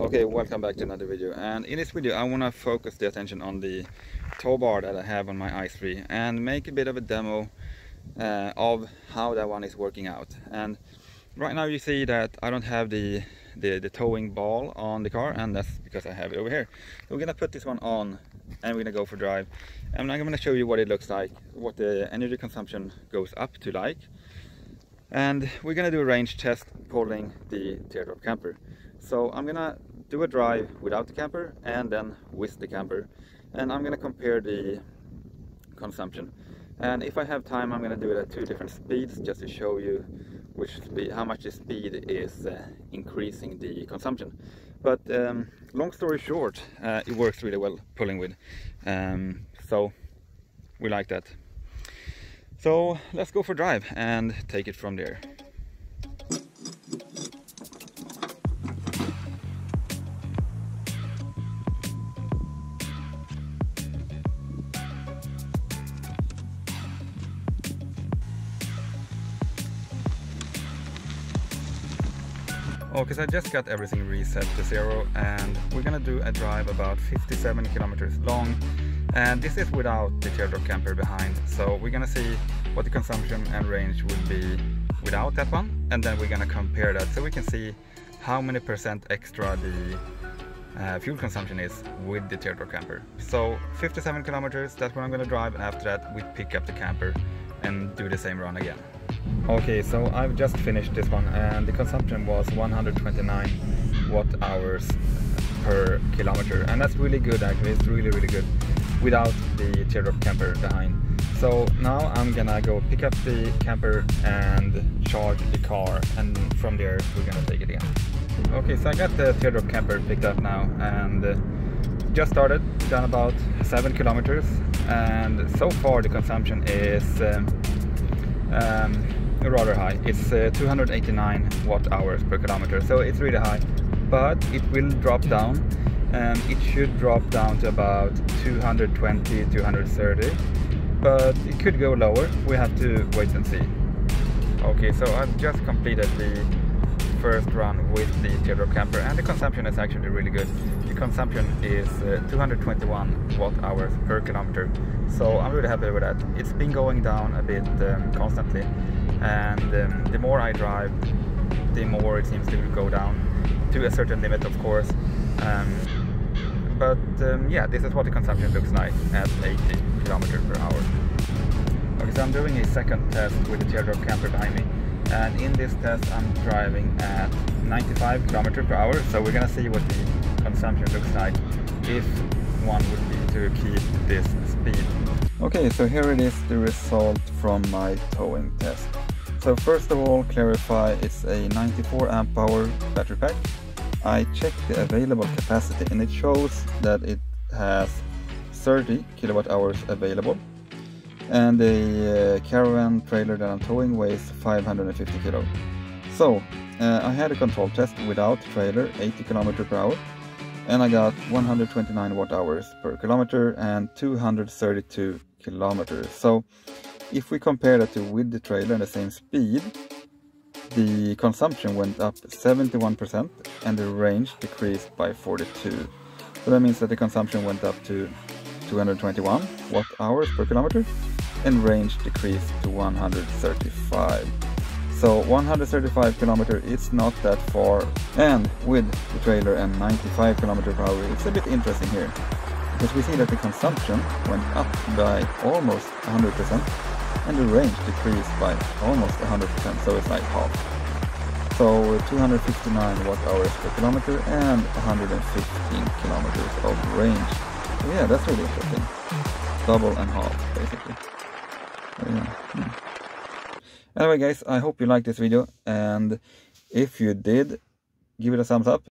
Okay, welcome back to another video and in this video I want to focus the attention on the tow bar that I have on my i3 and make a bit of a demo uh, of how that one is working out and right now you see that I don't have the, the, the towing ball on the car and that's because I have it over here. So we're gonna put this one on and we're gonna go for drive and I'm gonna show you what it looks like, what the energy consumption goes up to like and we're gonna do a range test pulling the teardrop camper. So I'm gonna do a drive without the camper and then with the camper. And I'm gonna compare the consumption. And if I have time I'm gonna do it at two different speeds just to show you which speed, how much the speed is uh, increasing the consumption. But um, long story short uh, it works really well pulling with. Um, so we like that. So let's go for drive and take it from there Okay, so I just got everything reset to zero and we're gonna do a drive about 57 kilometers long and this is without the teardrop camper behind so we're gonna see what the consumption and range would be without that one and then we're gonna compare that so we can see how many percent extra the uh, fuel consumption is with the teardrop camper. So 57 kilometers, that's what I'm gonna drive and after that we pick up the camper and do the same run again. Okay, so I've just finished this one and the consumption was 129 watt hours per kilometer and that's really good actually, it's really really good without the teardrop camper behind. So now I'm gonna go pick up the camper and charge the car and from there we're gonna take it again. Okay, so I got the teardrop camper picked up now and uh, just started, done about 7 kilometers and so far the consumption is um, um, rather high. It's uh, 289 watt hours per kilometer, so it's really high. But it will drop down. Um, it should drop down to about 220, 230. But it could go lower. We have to wait and see. Okay, so I've just completed the first run with the teardrop camper and the consumption is actually really good. The consumption is uh, 221 watt hours per kilometer so I'm really happy with that. It's been going down a bit um, constantly and um, the more I drive the more it seems to go down to a certain limit of course um, but um, yeah this is what the consumption looks like at 80 kilometers per hour. Okay so I'm doing a second test with the teardrop camper behind me and in this test I'm driving at 95 km per hour so we're gonna see what the consumption looks like if one would be to keep this speed. Okay so here it is the result from my towing test. So first of all clarify it's a 94 amp hour battery pack. I checked the available capacity and it shows that it has 30 kilowatt hours available and the uh, caravan trailer that I'm towing weighs 550 kilo. So uh, I had a control test without trailer 80 km per hour and I got 129 watt hours per kilometer and 232 kilometers. So if we compare that to with the trailer and the same speed, the consumption went up 71% and the range decreased by 42. So that means that the consumption went up to 221 watt hours per kilometer and range decreased to 135. So 135 kilometer is not that far and with the trailer and 95 kilometer per hour it's a bit interesting here because we see that the consumption went up by almost 100% and the range decreased by almost 100% so it's like half. So 259 watt hours per kilometer and 115 kilometers of range. So yeah, that's really interesting. Double and half basically. Anyway guys, I hope you liked this video and if you did, give it a thumbs up